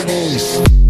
the bass.